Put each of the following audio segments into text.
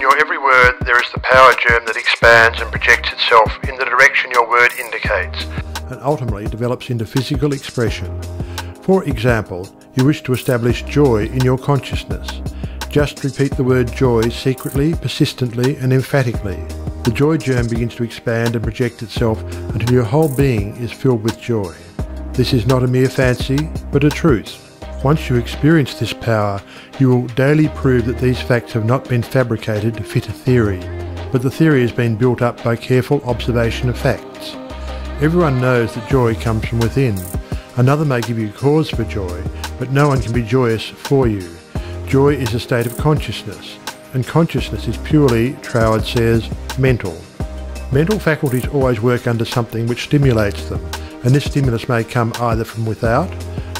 your every word, there is the power germ that expands and projects itself in the direction your word indicates, and ultimately develops into physical expression. For example, you wish to establish joy in your consciousness. Just repeat the word joy secretly, persistently, and emphatically. The joy germ begins to expand and project itself until your whole being is filled with joy. This is not a mere fancy, but a truth. Once you experience this power, you will daily prove that these facts have not been fabricated to fit a theory, but the theory has been built up by careful observation of facts. Everyone knows that joy comes from within. Another may give you cause for joy, but no one can be joyous for you. Joy is a state of consciousness, and consciousness is purely, Troward says, mental. Mental faculties always work under something which stimulates them, and this stimulus may come either from without,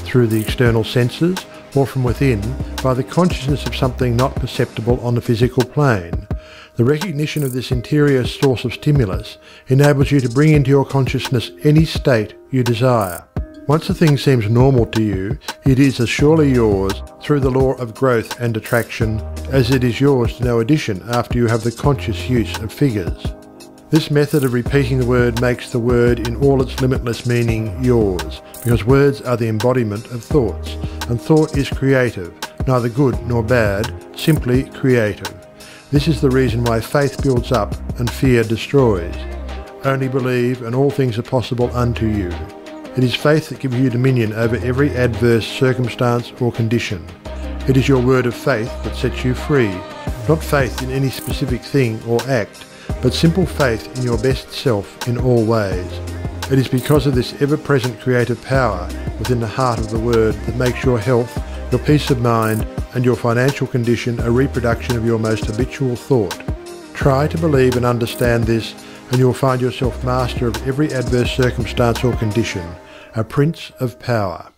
through the external senses, or from within, by the consciousness of something not perceptible on the physical plane. The recognition of this interior source of stimulus enables you to bring into your consciousness any state you desire. Once a thing seems normal to you, it is as surely yours through the law of growth and attraction as it is yours to know addition after you have the conscious use of figures. This method of repeating the word makes the word in all its limitless meaning yours, because words are the embodiment of thoughts, and thought is creative, neither good nor bad, simply creative. This is the reason why faith builds up and fear destroys. Only believe, and all things are possible unto you. It is faith that gives you dominion over every adverse circumstance or condition. It is your word of faith that sets you free, not faith in any specific thing or act, but simple faith in your best self in all ways. It is because of this ever-present creative power within the heart of the Word that makes your health, your peace of mind, and your financial condition a reproduction of your most habitual thought. Try to believe and understand this, and you'll find yourself master of every adverse circumstance or condition, a prince of power.